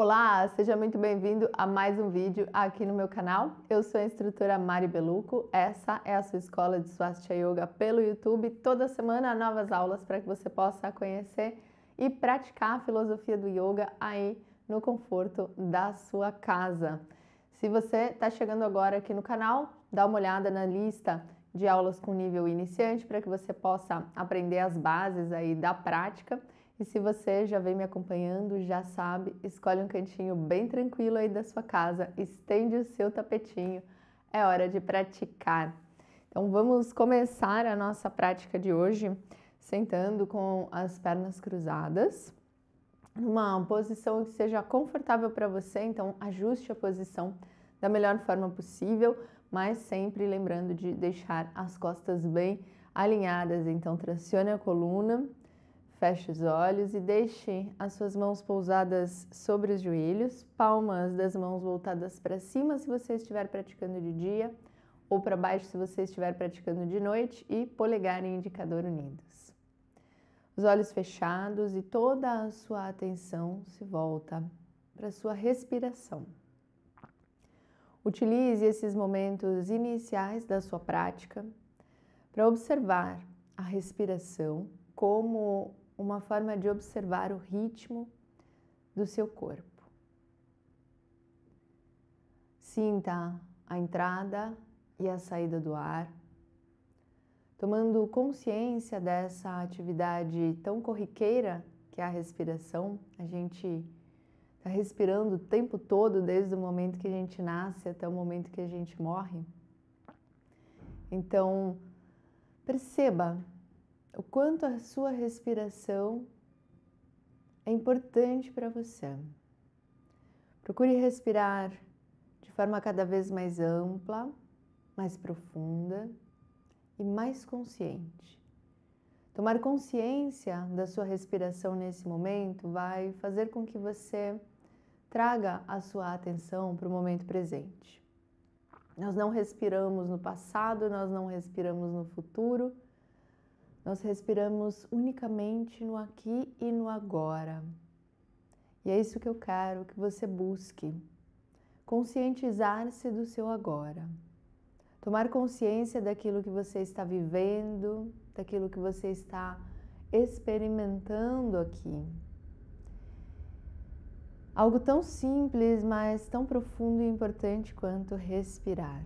Olá, seja muito bem-vindo a mais um vídeo aqui no meu canal. Eu sou a instrutora Mari Beluco, essa é a sua escola de Swastika Yoga pelo YouTube. Toda semana novas aulas para que você possa conhecer e praticar a filosofia do yoga aí no conforto da sua casa. Se você está chegando agora aqui no canal, dá uma olhada na lista de aulas com nível iniciante para que você possa aprender as bases aí da prática. E se você já vem me acompanhando, já sabe, escolhe um cantinho bem tranquilo aí da sua casa, estende o seu tapetinho, é hora de praticar. Então vamos começar a nossa prática de hoje sentando com as pernas cruzadas, numa posição que seja confortável para você, então ajuste a posição da melhor forma possível, mas sempre lembrando de deixar as costas bem alinhadas, então tracione a coluna Feche os olhos e deixe as suas mãos pousadas sobre os joelhos, palmas das mãos voltadas para cima se você estiver praticando de dia, ou para baixo se você estiver praticando de noite, e polegar e indicador unidos. Os olhos fechados e toda a sua atenção se volta para a sua respiração. Utilize esses momentos iniciais da sua prática para observar a respiração como uma forma de observar o ritmo do seu corpo. Sinta a entrada e a saída do ar, tomando consciência dessa atividade tão corriqueira que é a respiração. A gente está respirando o tempo todo, desde o momento que a gente nasce até o momento que a gente morre. Então, perceba o quanto a sua respiração é importante para você. Procure respirar de forma cada vez mais ampla, mais profunda e mais consciente. Tomar consciência da sua respiração nesse momento vai fazer com que você traga a sua atenção para o momento presente. Nós não respiramos no passado, nós não respiramos no futuro nós respiramos unicamente no aqui e no agora. E é isso que eu quero que você busque. Conscientizar-se do seu agora. Tomar consciência daquilo que você está vivendo, daquilo que você está experimentando aqui. Algo tão simples, mas tão profundo e importante quanto respirar.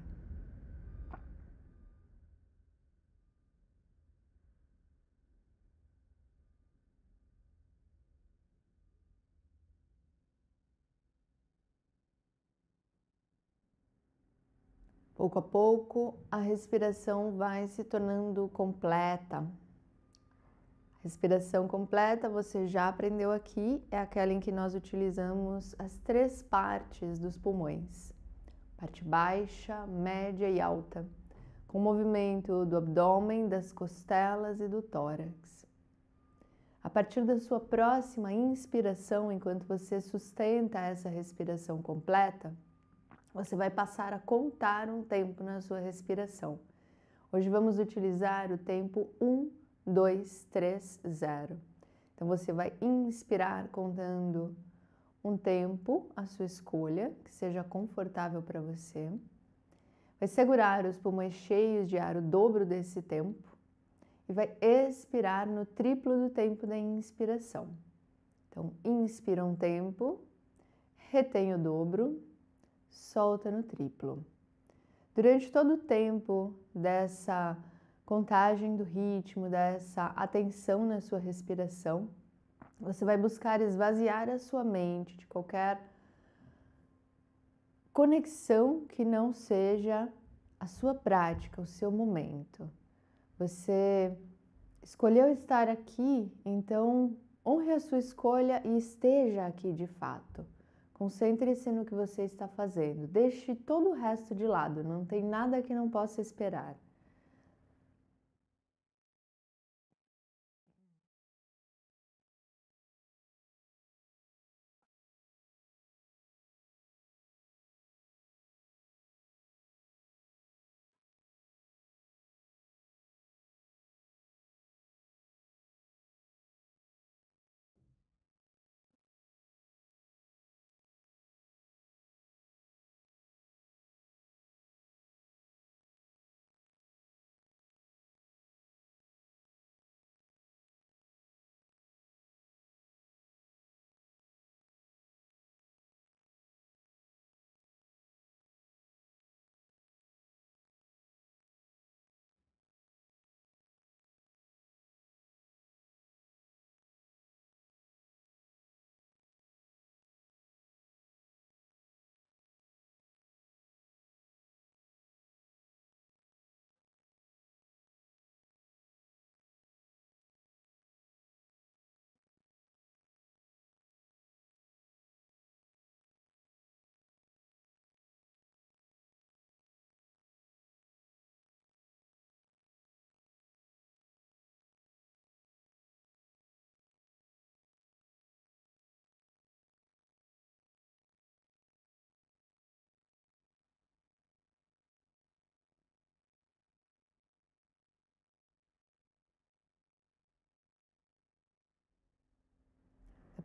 Pouco a pouco, a respiração vai se tornando completa. Respiração completa, você já aprendeu aqui, é aquela em que nós utilizamos as três partes dos pulmões: parte baixa, média e alta, com movimento do abdômen, das costelas e do tórax. A partir da sua próxima inspiração, enquanto você sustenta essa respiração completa, você vai passar a contar um tempo na sua respiração. Hoje vamos utilizar o tempo 1, 2, 3, 0. Então você vai inspirar contando um tempo, a sua escolha, que seja confortável para você. Vai segurar os pulmões cheios de ar o dobro desse tempo e vai expirar no triplo do tempo da inspiração. Então, inspira um tempo, retém o dobro solta no triplo. Durante todo o tempo dessa contagem do ritmo, dessa atenção na sua respiração, você vai buscar esvaziar a sua mente de qualquer conexão que não seja a sua prática, o seu momento. Você escolheu estar aqui, então honre a sua escolha e esteja aqui de fato. Concentre-se no que você está fazendo. Deixe todo o resto de lado. Não tem nada que não possa esperar.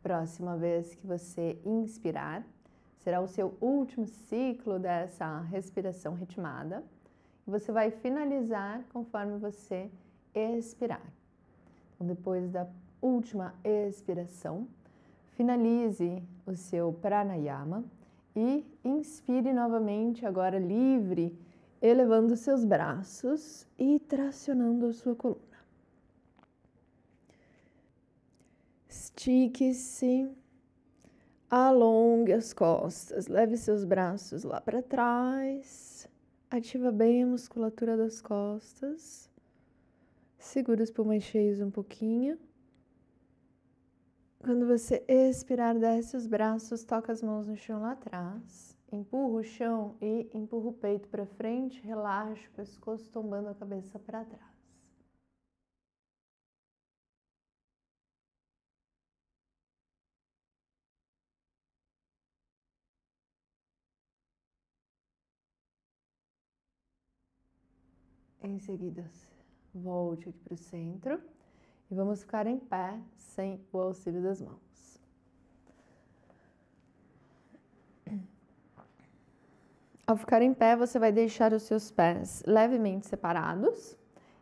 Próxima vez que você inspirar, será o seu último ciclo dessa respiração ritmada. E você vai finalizar conforme você expirar. Então, depois da última expiração, finalize o seu pranayama e inspire novamente, agora livre, elevando seus braços e tracionando a sua coluna. Estique-se, alongue as costas, leve seus braços lá para trás, ativa bem a musculatura das costas, segura os pulmões cheios um pouquinho. Quando você expirar, desce os braços, toca as mãos no chão lá atrás, empurra o chão e empurra o peito para frente, relaxa o pescoço, tombando a cabeça para trás. Em seguida, volte aqui para o centro e vamos ficar em pé sem o auxílio das mãos. Ao ficar em pé, você vai deixar os seus pés levemente separados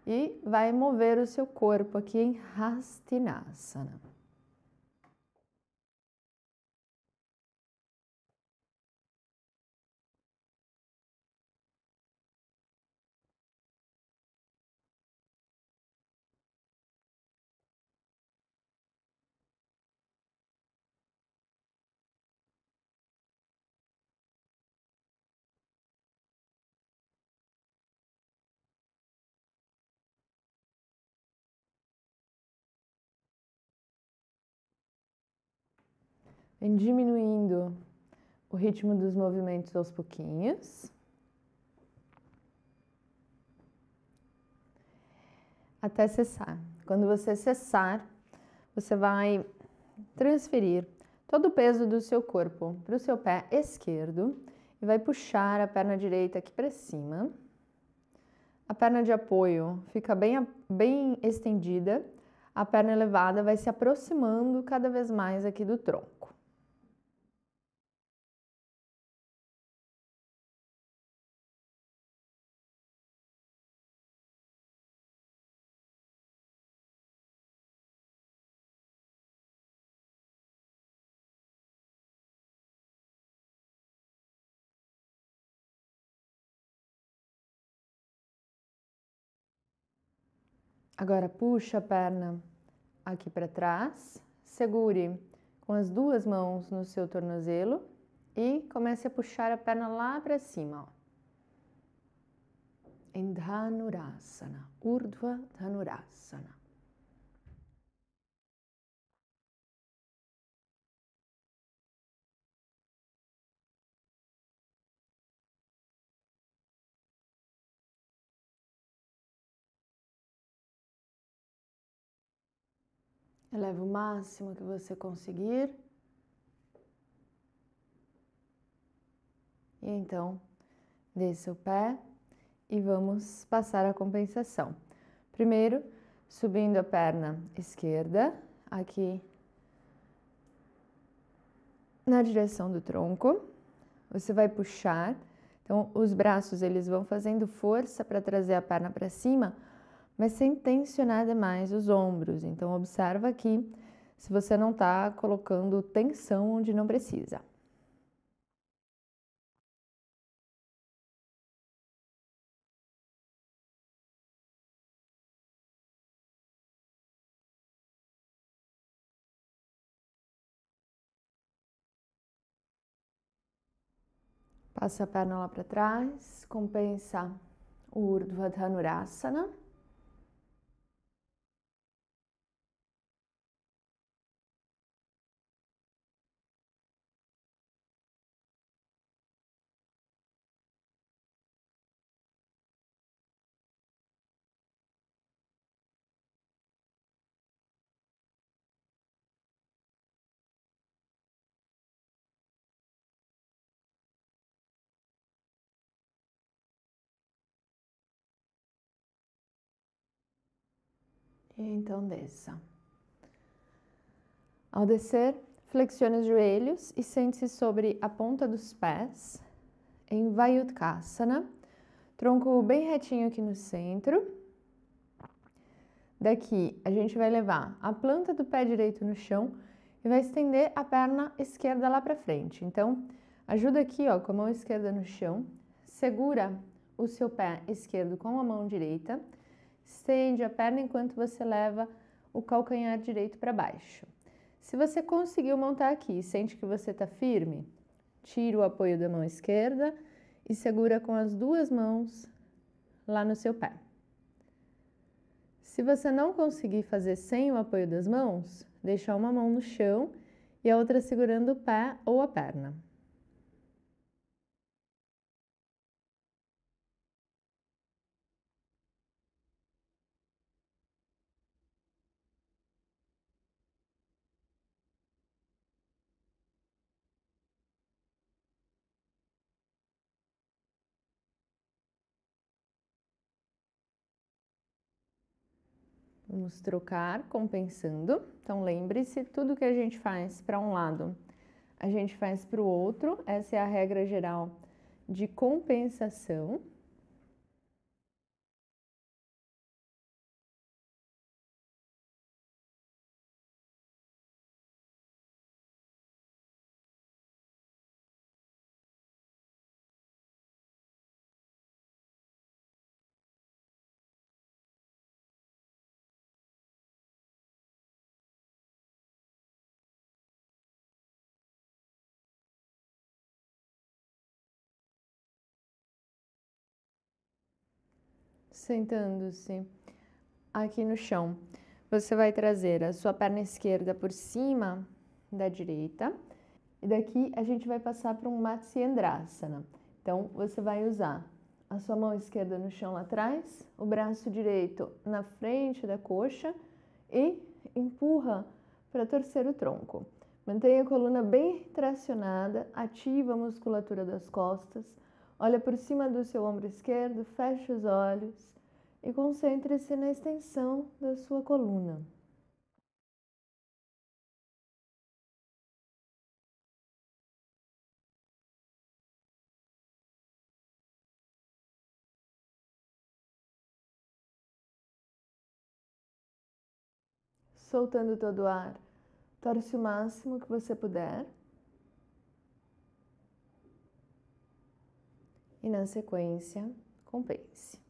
e vai mover o seu corpo aqui em Hastinasana. Vem diminuindo o ritmo dos movimentos aos pouquinhos. Até cessar. Quando você cessar, você vai transferir todo o peso do seu corpo para o seu pé esquerdo e vai puxar a perna direita aqui para cima. A perna de apoio fica bem, bem estendida, a perna elevada vai se aproximando cada vez mais aqui do tronco. Agora puxa a perna aqui para trás, segure com as duas mãos no seu tornozelo e comece a puxar a perna lá para cima. Ó. Em Dhanurasana, Urdhva Dhanurasana. Eleva o máximo que você conseguir. E então, desça o pé e vamos passar a compensação. Primeiro, subindo a perna esquerda, aqui na direção do tronco. Você vai puxar. Então, os braços eles vão fazendo força para trazer a perna para cima, mas sem tensionar demais os ombros. Então, observa aqui se você não está colocando tensão onde não precisa. Passa a perna lá para trás, compensa o Urdhva Dhanurasana. E então desça. Ao descer, Flexione os joelhos e sente-se sobre a ponta dos pés em Vayutkhasana. Tronco bem retinho aqui no centro. Daqui a gente vai levar a planta do pé direito no chão e vai estender a perna esquerda lá para frente. Então, ajuda aqui, ó, com a mão esquerda no chão, segura o seu pé esquerdo com a mão direita, estende a perna enquanto você leva o calcanhar direito para baixo. Se você conseguiu montar aqui, sente que você está firme, tira o apoio da mão esquerda e segura com as duas mãos lá no seu pé. Se você não conseguir fazer sem o apoio das mãos, deixa uma mão no chão e a outra segurando o pé ou a perna. Vamos trocar compensando. Então, lembre-se, tudo que a gente faz para um lado, a gente faz para o outro. Essa é a regra geral de compensação. Sentando-se aqui no chão, você vai trazer a sua perna esquerda por cima da direita e daqui a gente vai passar para um Matsyendrasana. Então, você vai usar a sua mão esquerda no chão lá atrás, o braço direito na frente da coxa e empurra para torcer o tronco. Mantenha a coluna bem tracionada, ativa a musculatura das costas, olha por cima do seu ombro esquerdo, fecha os olhos e concentre-se na extensão da sua coluna. Soltando todo o ar, torce o máximo que você puder. E na sequência, compense.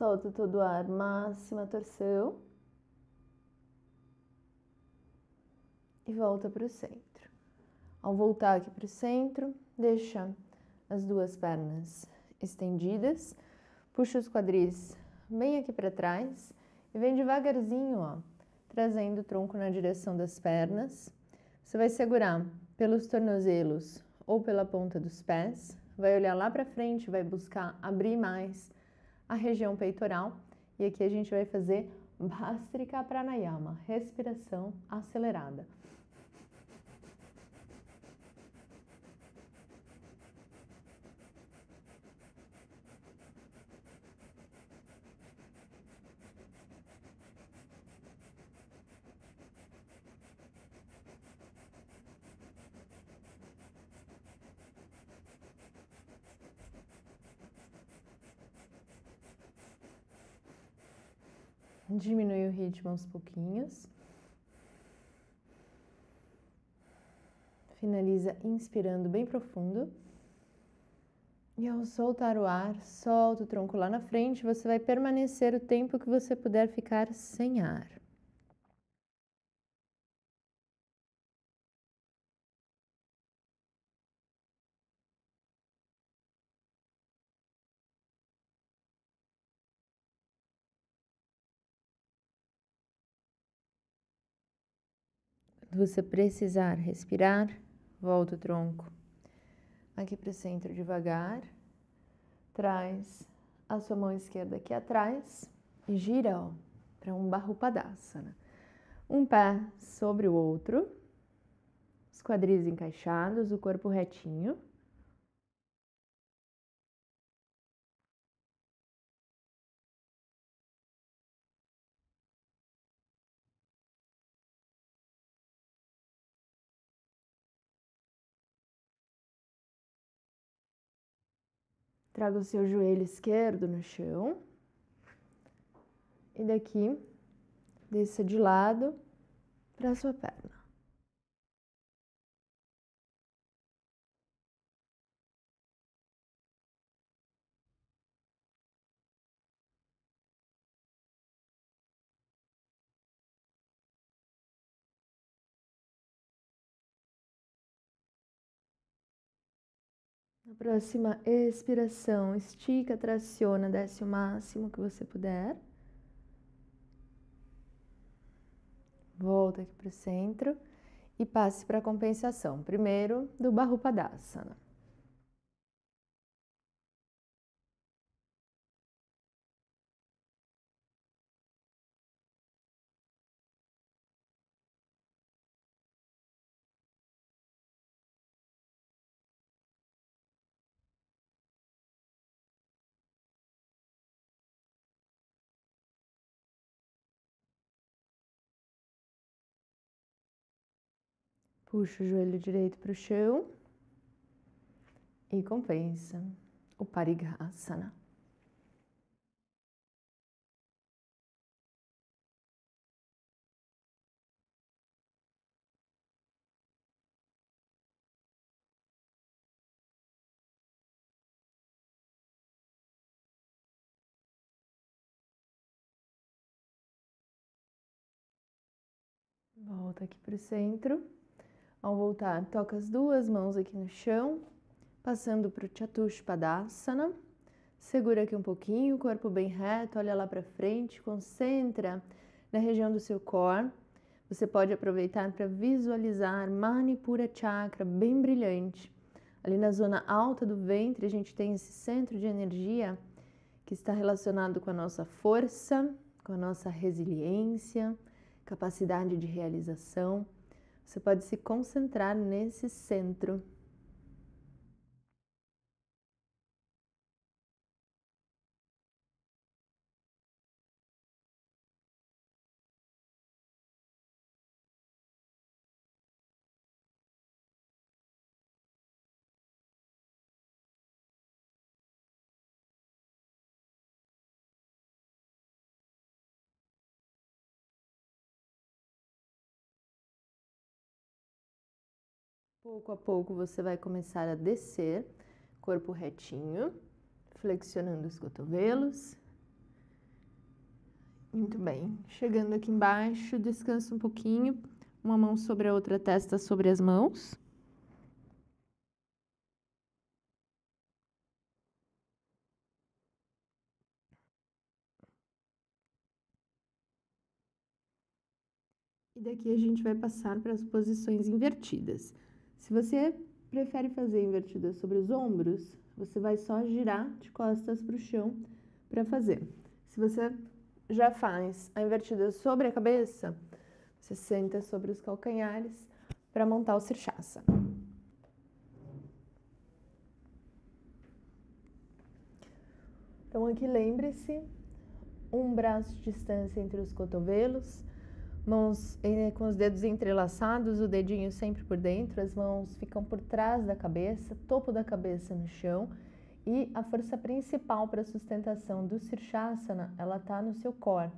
Solta todo o ar, máxima torção. E volta para o centro. Ao voltar aqui para o centro, deixa as duas pernas estendidas, puxa os quadris bem aqui para trás e vem devagarzinho, ó, trazendo o tronco na direção das pernas. Você vai segurar pelos tornozelos ou pela ponta dos pés, vai olhar lá para frente, vai buscar abrir mais a região peitoral. E aqui a gente vai fazer Bhastrika Pranayama, respiração acelerada. Diminui o ritmo aos pouquinhos. Finaliza inspirando bem profundo. E ao soltar o ar, solta o tronco lá na frente, você vai permanecer o tempo que você puder ficar sem ar. Você precisar respirar, volta o tronco aqui para o centro devagar. Traz a sua mão esquerda aqui atrás e gira para um Bahupadasana. Um pé sobre o outro, os quadris encaixados, o corpo retinho. Traga o seu joelho esquerdo no chão. E daqui, desça de lado para a sua perna. Na próxima expiração, estica, traciona, desce o máximo que você puder. Volta aqui para o centro e passe para a compensação. Primeiro, do Bahupadasana. Puxa o joelho direito para o chão e compensa o Parighasana. Volta aqui para o centro. Ao voltar, toca as duas mãos aqui no chão, passando para o Chatushpadasana. Segura aqui um pouquinho, corpo bem reto, olha lá para frente, concentra na região do seu core. Você pode aproveitar para visualizar Manipura Chakra bem brilhante. Ali na zona alta do ventre, a gente tem esse centro de energia que está relacionado com a nossa força, com a nossa resiliência, capacidade de realização. Você pode se concentrar nesse centro. Pouco a pouco você vai começar a descer, corpo retinho, flexionando os cotovelos. Muito bem. Chegando aqui embaixo, descansa um pouquinho, uma mão sobre a outra, testa sobre as mãos. E daqui a gente vai passar para as posições invertidas. Se você prefere fazer invertida sobre os ombros, você vai só girar de costas para o chão para fazer. Se você já faz a invertida sobre a cabeça, você senta sobre os calcanhares para montar o Sirshasana. Então aqui lembre-se, um braço de distância entre os cotovelos, mãos com os dedos entrelaçados, o dedinho sempre por dentro, as mãos ficam por trás da cabeça, topo da cabeça no chão e a força principal para a sustentação do Sirshasana, ela está no seu core.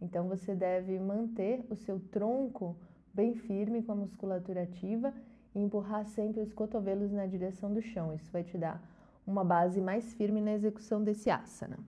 Então você deve manter o seu tronco bem firme com a musculatura ativa e empurrar sempre os cotovelos na direção do chão. Isso vai te dar uma base mais firme na execução desse asana.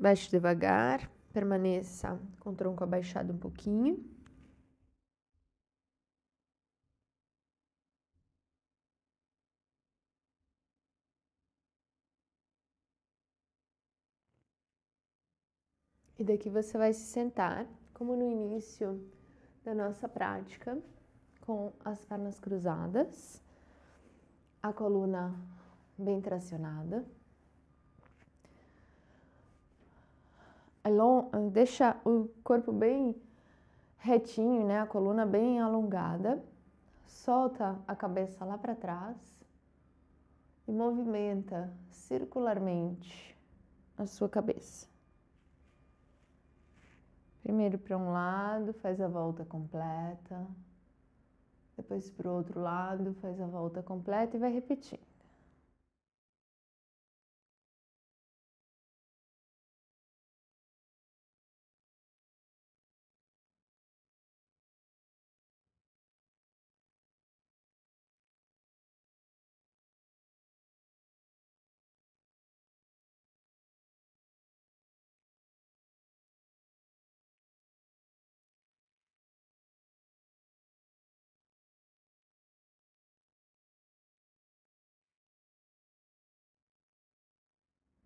Baixe devagar, permaneça com o tronco abaixado um pouquinho. E daqui você vai se sentar, como no início da nossa prática, com as pernas cruzadas, a coluna bem tracionada. Deixa o corpo bem retinho, né? A coluna bem alongada. Solta a cabeça lá para trás e movimenta circularmente a sua cabeça. Primeiro para um lado, faz a volta completa. Depois para o outro lado, faz a volta completa e vai repetindo.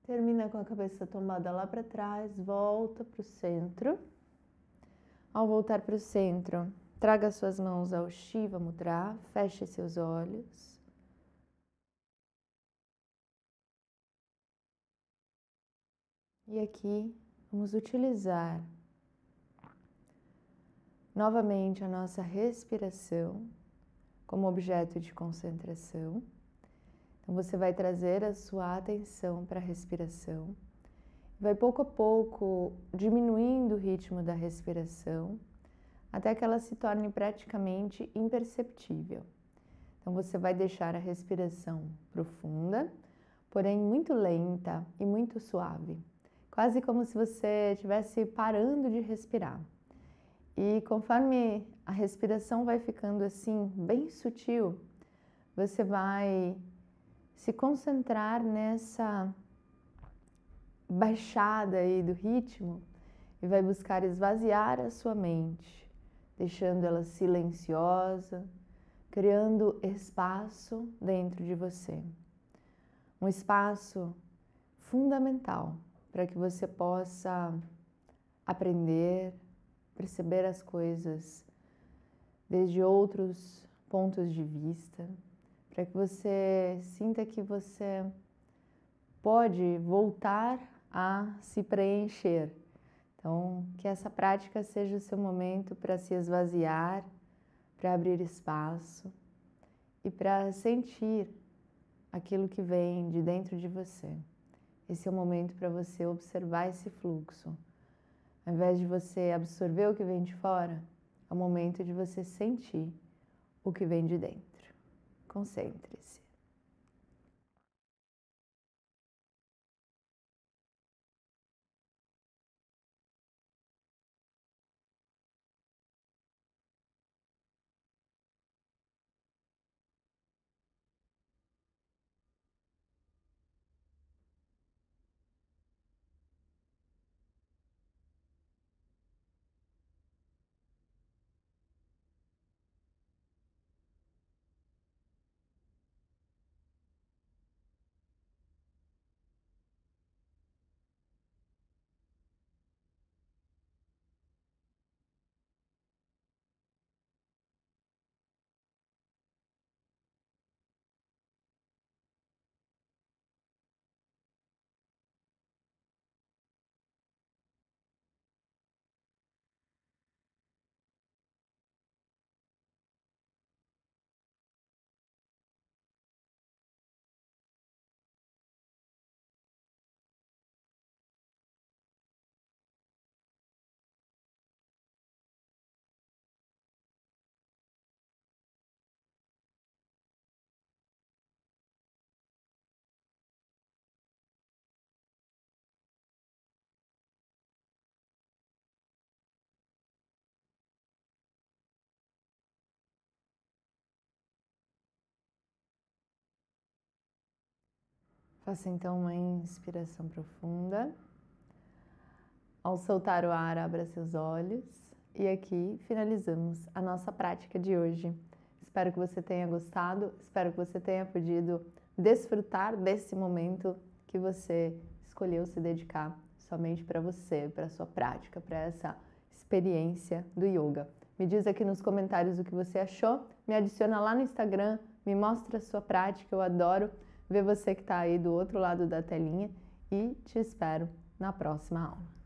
Termina com a cabeça tombada lá para trás, volta para o centro. Ao voltar para o centro, traga suas mãos ao Shiva Mudra, feche seus olhos. E aqui vamos utilizar novamente a nossa respiração como objeto de concentração. Então você vai trazer a sua atenção para a respiração. Vai pouco a pouco diminuindo o ritmo da respiração até que ela se torne praticamente imperceptível. Então você vai deixar a respiração profunda, porém muito lenta e muito suave, quase como se você estivesse parando de respirar. E conforme a respiração vai ficando assim, bem sutil, você vai se concentrar nessa baixada aí do ritmo e vai buscar esvaziar a sua mente, deixando ela silenciosa, criando espaço dentro de você. Um espaço fundamental para que você possa aprender, perceber as coisas desde outros pontos de vista para que você sinta que você pode voltar a se preencher. Então, que essa prática seja o seu momento para se esvaziar, para abrir espaço e para sentir aquilo que vem de dentro de você. Esse é o momento para você observar esse fluxo. Ao invés de você absorver o que vem de fora, é o momento de você sentir o que vem de dentro. Concentre-se. Faça então uma inspiração profunda. Ao soltar o ar, abra seus olhos. E aqui finalizamos a nossa prática de hoje. Espero que você tenha gostado, espero que você tenha podido desfrutar desse momento que você escolheu se dedicar somente para você, para sua prática, para essa experiência do yoga. Me diz aqui nos comentários o que você achou, me adiciona lá no Instagram, me mostra a sua prática, eu adoro ver você que está aí do outro lado da telinha e te espero na próxima aula.